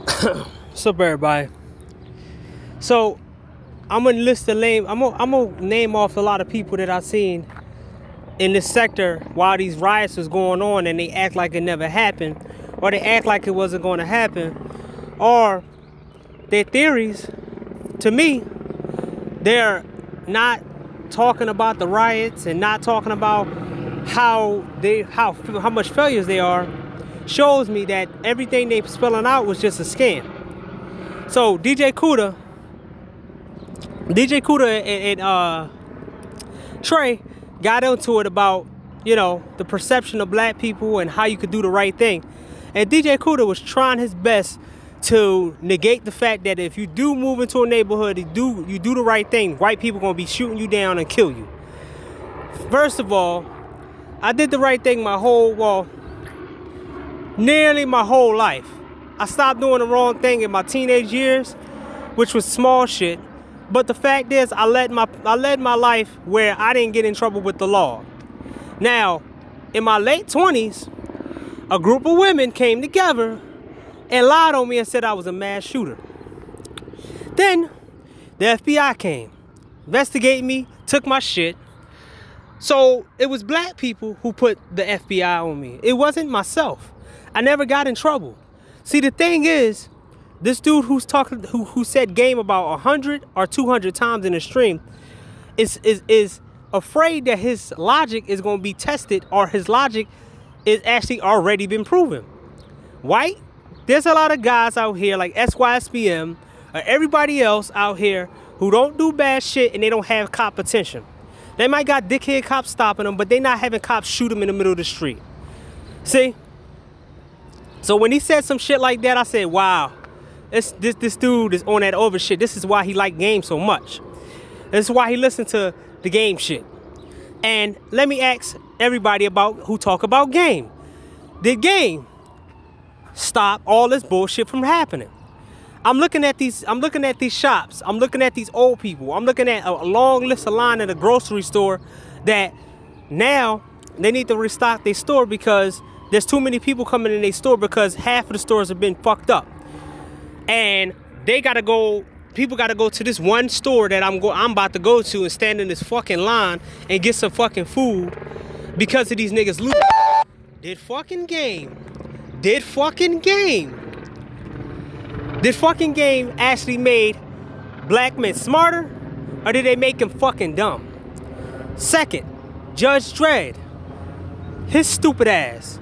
What's up, everybody? So, I'm gonna list the name. I'm gonna, I'm gonna name off a lot of people that I've seen in this sector while these riots was going on, and they act like it never happened, or they act like it wasn't going to happen, or their theories. To me, they're not talking about the riots and not talking about how they how how much failures they are shows me that everything they spelling out was just a scam. So DJ Kuda, DJ Kuda and, and uh, Trey got into it about you know the perception of black people and how you could do the right thing, and DJ Kuda was trying his best to negate the fact that if you do move into a neighborhood, you do you do the right thing, white people gonna be shooting you down and kill you. First of all, I did the right thing my whole well nearly my whole life. I stopped doing the wrong thing in my teenage years, which was small shit. But the fact is, I led my I led my life where I didn't get in trouble with the law. Now, in my late 20s, a group of women came together and lied on me and said I was a mass shooter. Then the FBI came, investigated me, took my shit. So it was black people who put the FBI on me. It wasn't myself. I never got in trouble. See, the thing is, this dude who's talking, who, who said game about 100 or 200 times in a stream, is, is, is afraid that his logic is going to be tested or his logic is actually already been proven. White, there's a lot of guys out here like SYSBM or uh, everybody else out here who don't do bad shit and they don't have cop attention. They might got dickhead cops stopping them, but they not having cops shoot them in the middle of the street. See? So when he said some shit like that, I said, wow, this, this, this dude is on that over shit. This is why he liked game so much. This is why he listened to the game shit. And let me ask everybody about who talk about game. Did game stop all this bullshit from happening? I'm looking at these. I'm looking at these shops. I'm looking at these old people. I'm looking at a long list of line at a grocery store that now they need to restock their store because there's too many people coming in their store because half of the stores have been fucked up. And they gotta go, people gotta go to this one store that I'm go I'm about to go to and stand in this fucking line and get some fucking food because of these niggas looting. Did fucking game. Did fucking game. Did fucking game actually made black men smarter? Or did they make them fucking dumb? Second, Judge Dredd. His stupid ass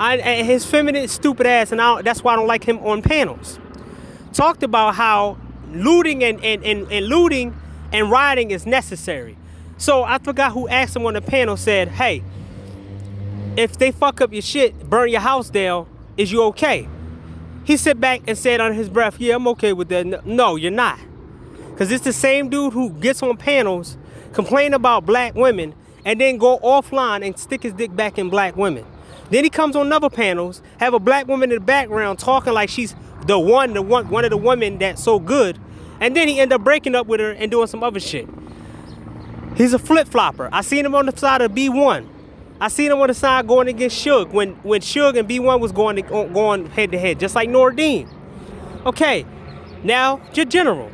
I, his feminine, stupid ass, and I, that's why I don't like him on panels. Talked about how looting and, and, and, and looting and rioting is necessary. So I forgot who asked him on the panel said, hey, if they fuck up your shit, burn your house down, is you okay? He sit back and said under his breath, yeah, I'm okay with that. No, you're not. Because it's the same dude who gets on panels, complain about black women, and then go offline and stick his dick back in black women. Then he comes on other panels, have a black woman in the background talking like she's the one, the one, one of the women that's so good, and then he end up breaking up with her and doing some other shit. He's a flip flopper. I seen him on the side of B1. I seen him on the side going against Suge when when Suge and B1 was going to, going head to head, just like Nordine. Okay, now your general.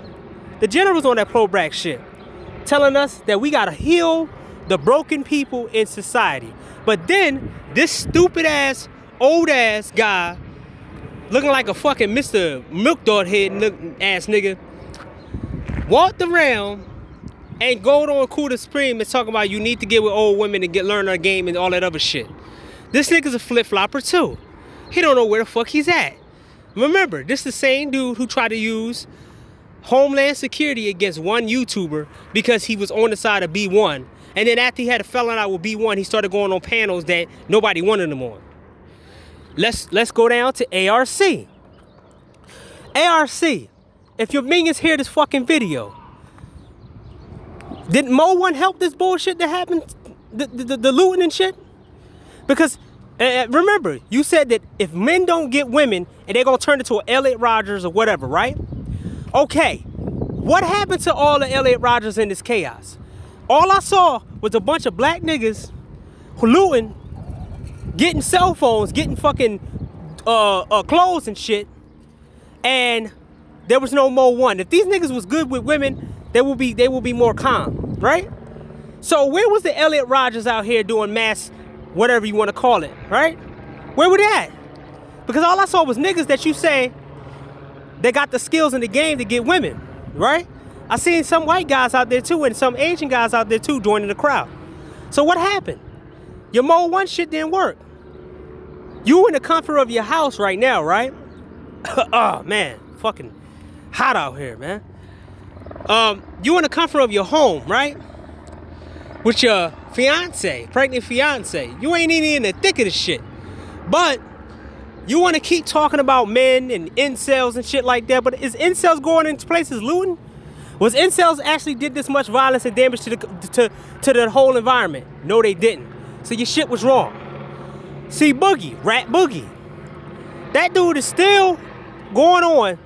The general's on that pro black shit, telling us that we gotta heal the broken people in society. But then this stupid ass, old ass guy, looking like a fucking Mr. Milk Dog head ass nigga, walked around and go on Cool to Supreme and talking about you need to get with old women and get learn our game and all that other shit. This nigga's a flip flopper too. He don't know where the fuck he's at. Remember, this the same dude who tried to use Homeland Security against one YouTuber because he was on the side of B1 and then after he had a felon out with B1, he started going on panels that nobody wanted him on. Let's let's go down to ARC. ARC, if your minions hear this fucking video, did Mode One help this bullshit that happened, the, the, the looting and shit? Because uh, remember, you said that if men don't get women and they're gonna turn into an Elliot Rodgers or whatever, right? Okay, what happened to all the Elliot Rodgers in this chaos? All I saw was a bunch of black niggas looting, getting cell phones, getting fucking uh, uh, clothes and shit. and there was no more one. If these niggas was good with women, they will be they will be more calm, right? So where was the Elliot Rodgers out here doing mass, whatever you want to call it, right? Where were they at? Because all I saw was niggas that you say they got the skills in the game to get women, right? I seen some white guys out there too and some Asian guys out there too joining the crowd. So what happened? Your mode one shit didn't work. You in the comfort of your house right now, right? oh man, fucking hot out here, man. Um, you in the comfort of your home, right? With your fiance, pregnant fiance. You ain't even in the thick of the shit. But you want to keep talking about men and incels and shit like that, but is incels going into places looting? Was incels actually did this much violence and damage to the to, to the whole environment? No, they didn't. So your shit was wrong. See Boogie, Rat Boogie. That dude is still going on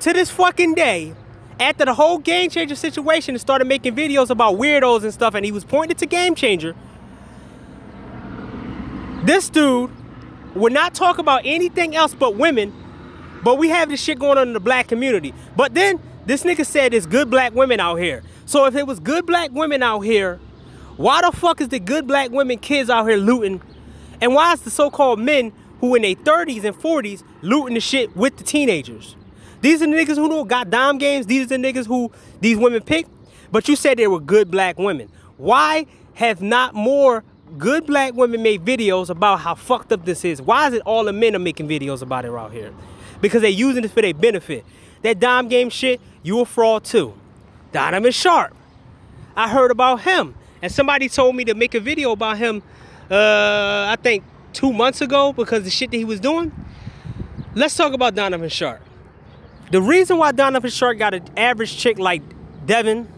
to this fucking day after the whole Game Changer situation and started making videos about weirdos and stuff and he was pointing to Game Changer. This dude would not talk about anything else but women, but we have this shit going on in the black community. But then this nigga said there's good black women out here. So if it was good black women out here, why the fuck is the good black women kids out here looting? And why is the so-called men who in their 30s and 40s looting the shit with the teenagers? These are the niggas who don't got dime games. These are the niggas who these women pick. But you said they were good black women. Why have not more good black women made videos about how fucked up this is. Why is it all the men are making videos about it out here? Because they're using it for their benefit. That dime game shit, you a fraud too. Donovan Sharp. I heard about him. And somebody told me to make a video about him, uh, I think two months ago because the shit that he was doing. Let's talk about Donovan Sharp. The reason why Donovan Sharp got an average chick like Devin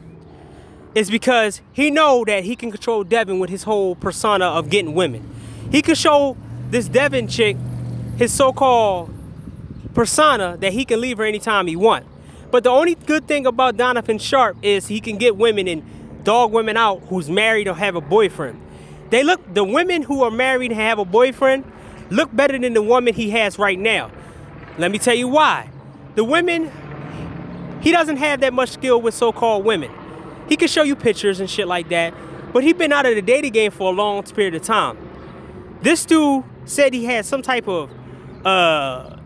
is because he know that he can control Devin with his whole persona of getting women. He can show this Devin chick his so-called persona that he can leave her anytime he want. But the only good thing about Donovan Sharp is he can get women and dog women out who's married or have a boyfriend. They look, the women who are married and have a boyfriend look better than the woman he has right now. Let me tell you why. The women, he doesn't have that much skill with so-called women. He can show you pictures and shit like that, but he been out of the dating game for a long period of time. This dude said he had some type of uh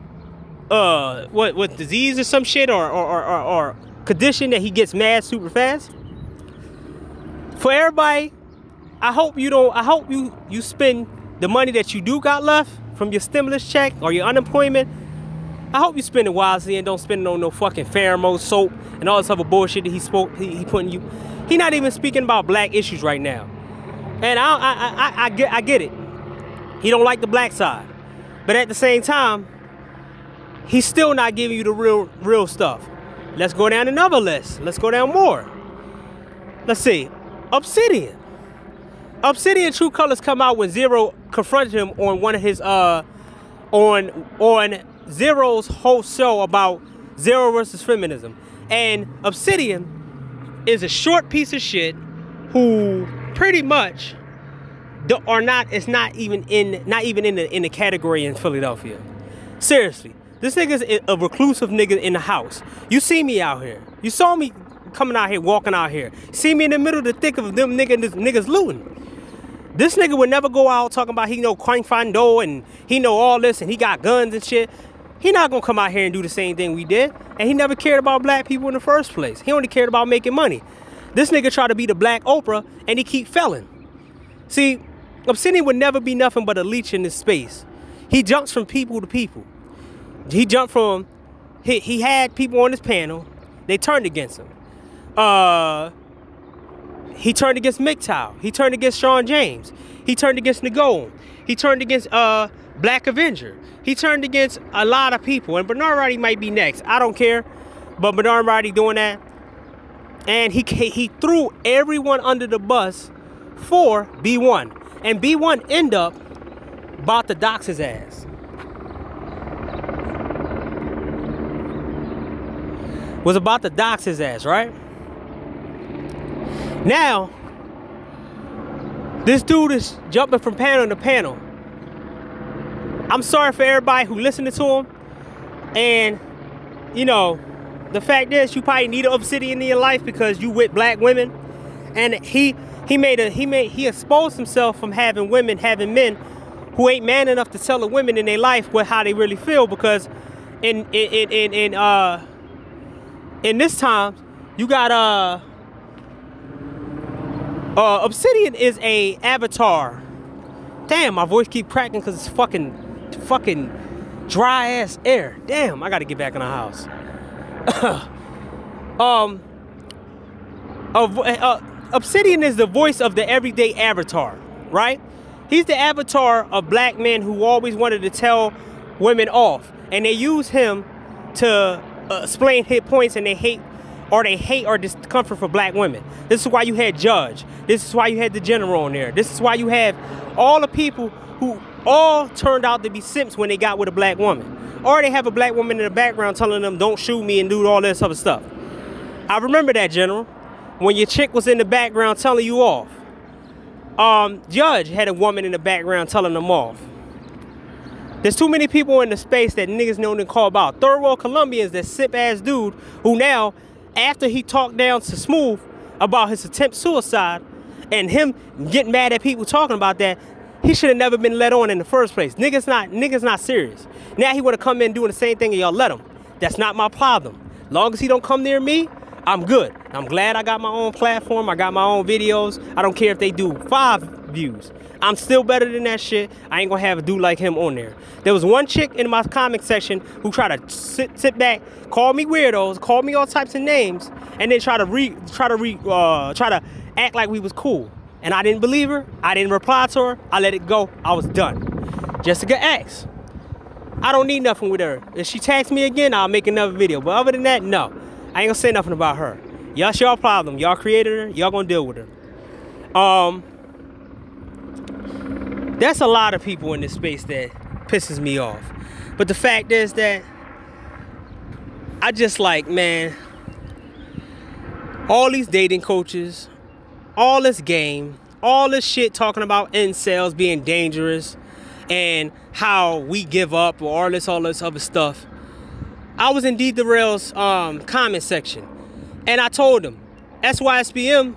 uh what what disease or some shit or or, or, or condition that he gets mad super fast. For everybody, I hope you don't I hope you you spend the money that you do got left from your stimulus check or your unemployment I hope you spend it wisely and don't spend it on no fucking pheromone soap and all this other bullshit that he spoke he, he putting you. He not even speaking about black issues right now. And I, I, I, I, get I get it. He don't like the black side. But at the same time, he's still not giving you the real real stuff. Let's go down another list. Let's go down more. Let's see. Obsidian. Obsidian True Colors come out when Zero confronted him on one of his uh on on Zero's whole show about Zero versus feminism. And Obsidian is a short piece of shit who pretty much are not it's not even in not even in the in the category in Philadelphia. Seriously. This nigga's a reclusive nigga in the house. You see me out here. You saw me coming out here, walking out here. See me in the middle of the thick of them niggas, niggas looting. This nigga would never go out talking about he know crime findo and he know all this and he got guns and shit. He not gonna come out here and do the same thing we did. And he never cared about black people in the first place. He only cared about making money. This nigga try to be the black Oprah and he keep failing. See, Obsidian would never be nothing but a leech in this space. He jumps from people to people. He jumped from, he, he had people on his panel. They turned against him. Uh, he turned against MGTOW. He turned against Sean James. He turned against Nego. He turned against uh, Black Avenger. He turned against a lot of people, and Bernard Roddy might be next. I don't care, but Bernard Roddy doing that, and he he threw everyone under the bus for B1, and B1 end up about to dox his ass. Was about to dox his ass, right? Now, this dude is jumping from panel to panel. I'm sorry for everybody who listened to him and you know, the fact is you probably need an obsidian in your life because you with black women. And he he made a he made he exposed himself from having women, having men who ain't man enough to tell the women in their life what how they really feel because in in in in uh in this time you got uh uh obsidian is a avatar. Damn my voice keep cracking because it's fucking fucking dry ass air. Damn i gotta get back in the house. Um uh, uh, obsidian is the voice of the everyday avatar right? He's the avatar of black men who always wanted to tell women off and they use him to uh, explain hit points and they hate or they hate or discomfort for black women. This is why you had Judge. This is why you had the general on there. This is why you have all the people who all turned out to be simps when they got with a black woman. Or they have a black woman in the background telling them don't shoot me and do all this other stuff. I remember that, General. When your chick was in the background telling you off. Um, Judge had a woman in the background telling them off. There's too many people in the space that niggas know to call about. Third world Colombians, that sip ass dude who now, after he talked down to Smooth about his attempt suicide and him getting mad at people talking about that, he should have never been let on in the first place. Niggas not niggas not serious. Now he wanna come in doing the same thing and y'all let him. That's not my problem. Long as he don't come near me, I'm good. I'm glad I got my own platform. I got my own videos. I don't care if they do five views. I'm still better than that shit. I ain't gonna have a dude like him on there. There was one chick in my comment section who tried to sit, sit back, call me weirdos, call me all types of names, and then try to re try to re uh, try to act like we was cool. And I didn't believe her. I didn't reply to her. I let it go. I was done. Jessica X. I don't need nothing with her. If she tags me again, I'll make another video. But other than that, no. I ain't gonna say nothing about her. Y'all y'all problem. Y'all created her. Y'all gonna deal with her. Um, that's a lot of people in this space that pisses me off. But the fact is that I just like, man, all these dating coaches, all this game, all this shit talking about incels being dangerous and how we give up or all this, all this other stuff. I was in D the um, comment section and I told him SYSBM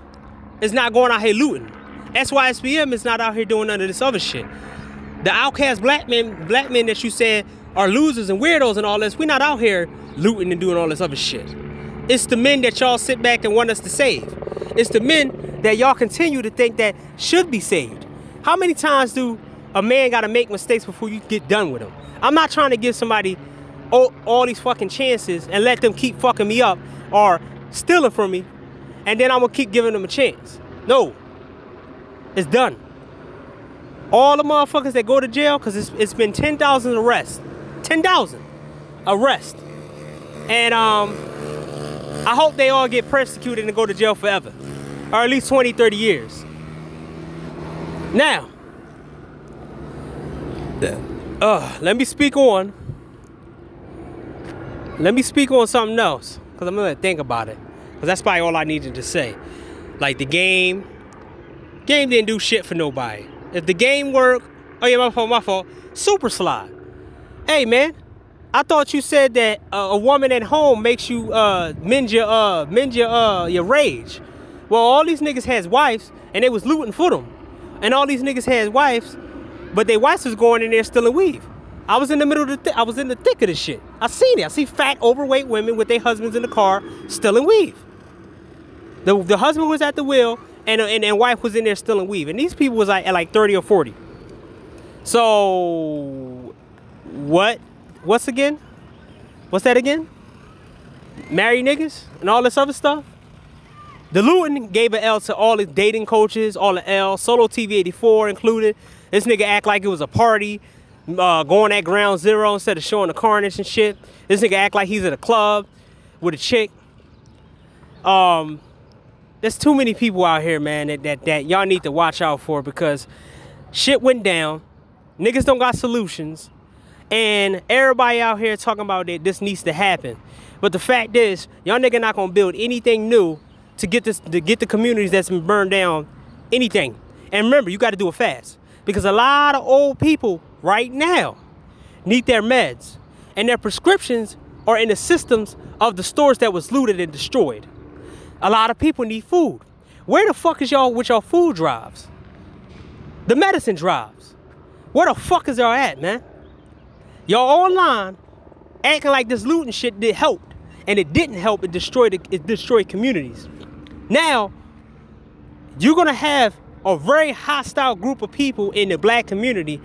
is not going out here looting. SYSBM is not out here doing none of this other shit. The outcast black men, black men that you said are losers and weirdos and all this, we're not out here looting and doing all this other shit. It's the men that y'all sit back and want us to save. It's the men that y'all continue to think that should be saved. How many times do a man gotta make mistakes before you get done with him? I'm not trying to give somebody all, all these fucking chances and let them keep fucking me up or stealing from me and then I'm gonna keep giving them a chance. No, it's done. All the motherfuckers that go to jail, because it's, it's been 10,000 arrests. 10,000 arrests. And um, I hope they all get persecuted and go to jail forever. Or at least 20, 30 years. Now, uh, let me speak on. Let me speak on something else. Because I'm going to think about it. Because that's probably all I needed to say. Like the game, Game didn't do shit for nobody. If the game worked, oh yeah, my fault, my fault. Super slide. Hey man, I thought you said that uh, a woman at home makes you uh, mend your uh, mend your uh, your rage. Well, all these niggas has wives and they was looting for them, and all these niggas has wives, but their wives was going in there stealing weave. I was in the middle of the I was in the thick of this shit. I seen it. I see fat, overweight women with their husbands in the car stealing weave. The the husband was at the wheel and, and, and wife was in there stealing weave. And these people was like at like 30 or 40. So what? What's again? What's that again? Married niggas and all this other stuff? The Luton gave an L to all his dating coaches, all the L, Solo TV 84 included. This nigga act like it was a party, uh, going at ground zero instead of showing the carnage and shit. This nigga act like he's at a club with a chick. Um, there's too many people out here, man, that, that, that y'all need to watch out for because shit went down. Niggas don't got solutions. And everybody out here talking about that this needs to happen. But the fact is, y'all nigga not gonna build anything new to get this to get the communities that's been burned down anything. And remember, you gotta do it fast. Because a lot of old people right now need their meds. And their prescriptions are in the systems of the stores that was looted and destroyed. A lot of people need food. Where the fuck is y'all with y'all food drives? The medicine drives. Where the fuck is y'all at, man? Y'all online acting like this looting shit did help. And it didn't help, it destroyed it destroyed communities. Now, you're gonna have a very hostile group of people in the black community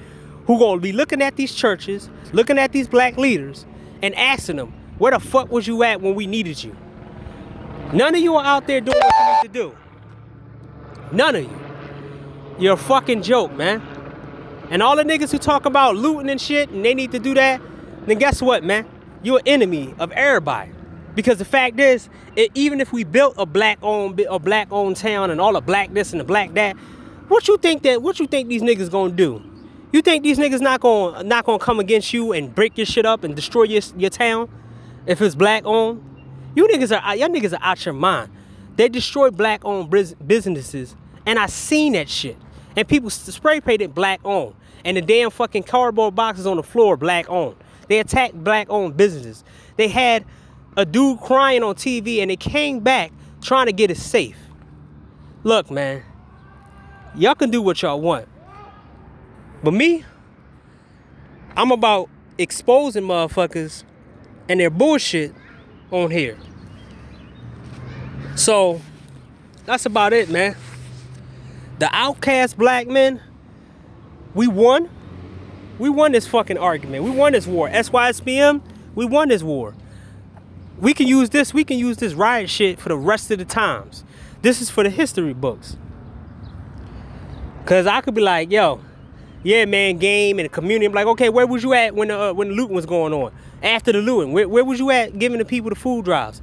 who gonna be looking at these churches, looking at these black leaders, and asking them, where the fuck was you at when we needed you? None of you are out there doing what you need to do. None of you. You're a fucking joke, man. And all the niggas who talk about looting and shit and they need to do that, then guess what, man? You're an enemy of everybody. Because the fact is, it, even if we built a black owned a black owned town and all the black this and the black that, what you think that what you think these niggas gonna do? You think these niggas not gonna not gonna come against you and break your shit up and destroy your your town if it's black owned? You niggas are y'all niggas are out your mind. They destroy black owned businesses, and I seen that shit. And people spray painted black owned, and the damn fucking cardboard boxes on the floor black owned. They attacked black owned businesses. They had a dude crying on TV and they came back trying to get it safe. Look, man, y'all can do what y'all want. But me, I'm about exposing motherfuckers and their bullshit on here. So, that's about it, man. The outcast black men, we won. We won this fucking argument. We won this war. SYSBM, we won this war we can use this, we can use this riot shit for the rest of the times. This is for the history books. Cause I could be like, yo, yeah, man, game and community. I'm like, okay, where was you at when the uh, when the looting was going on? After the looting, where, where was you at giving the people the food drives?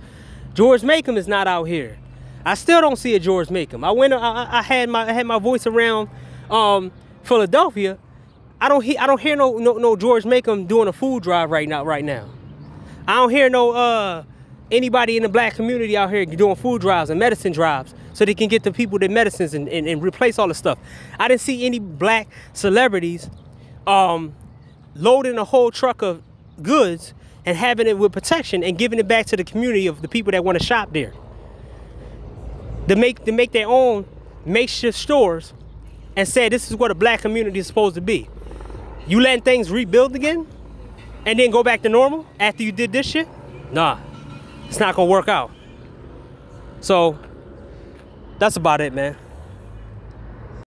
George Macomb is not out here. I still don't see a George Macomb. I went, I, I had my I had my voice around um, Philadelphia. I don't hear I don't hear no, no no George Macomb doing a food drive right now right now. I don't hear no uh, anybody in the black community out here doing food drives and medicine drives so they can get the people their medicines and, and, and replace all the stuff. I didn't see any black celebrities um, loading a whole truck of goods and having it with protection and giving it back to the community of the people that want to shop there. To make to make their own makeshift stores and say this is what a black community is supposed to be. You letting things rebuild again? and then go back to normal after you did this shit? Nah, it's not gonna work out. So that's about it, man.